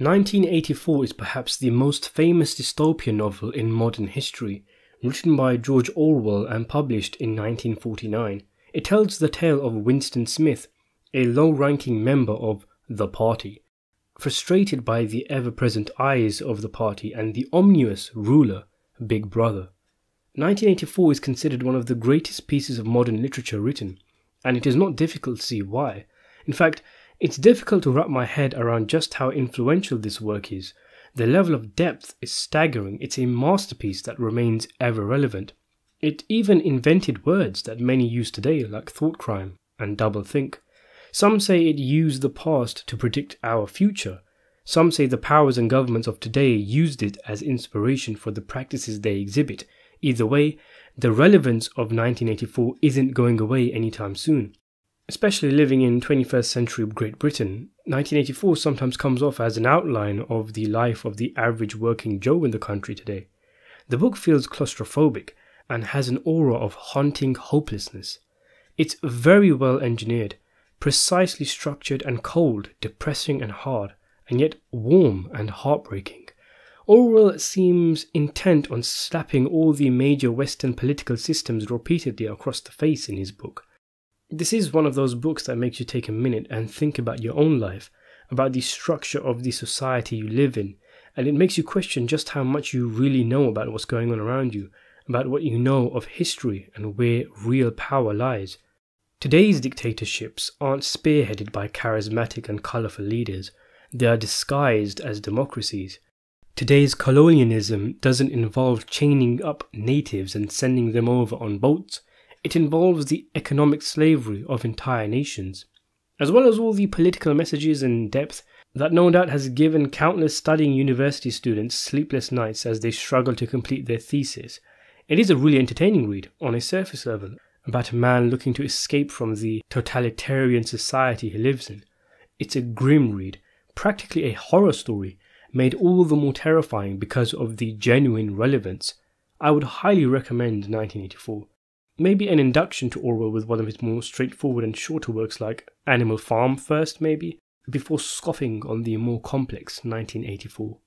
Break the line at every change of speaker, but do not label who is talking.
1984 is perhaps the most famous dystopian novel in modern history, written by George Orwell and published in 1949. It tells the tale of Winston Smith, a low ranking member of the party, frustrated by the ever present eyes of the party and the ominous ruler, Big Brother. 1984 is considered one of the greatest pieces of modern literature written, and it is not difficult to see why. In fact, it's difficult to wrap my head around just how influential this work is. The level of depth is staggering. It's a masterpiece that remains ever relevant. It even invented words that many use today, like thought crime and double think. Some say it used the past to predict our future. Some say the powers and governments of today used it as inspiration for the practices they exhibit. Either way, the relevance of 1984 isn't going away anytime soon. Especially living in 21st century Great Britain, 1984 sometimes comes off as an outline of the life of the average working Joe in the country today. The book feels claustrophobic and has an aura of haunting hopelessness. It's very well engineered, precisely structured and cold, depressing and hard, and yet warm and heartbreaking. Orwell seems intent on slapping all the major Western political systems repeatedly across the face in his book. This is one of those books that makes you take a minute and think about your own life, about the structure of the society you live in, and it makes you question just how much you really know about what's going on around you, about what you know of history and where real power lies. Today's dictatorships aren't spearheaded by charismatic and colourful leaders, they are disguised as democracies. Today's colonialism doesn't involve chaining up natives and sending them over on boats it involves the economic slavery of entire nations, as well as all the political messages and depth that no doubt has given countless studying university students sleepless nights as they struggle to complete their thesis. It is a really entertaining read on a surface level about a man looking to escape from the totalitarian society he lives in. It's a grim read, practically a horror story, made all the more terrifying because of the genuine relevance. I would highly recommend 1984 maybe an induction to Orwell with one of his more straightforward and shorter works like Animal Farm first, maybe, before scoffing on the more complex 1984.